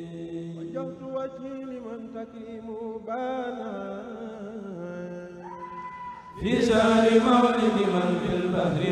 وجهت وجهي لمن تكريم بانا. في شهر مولد من في البحر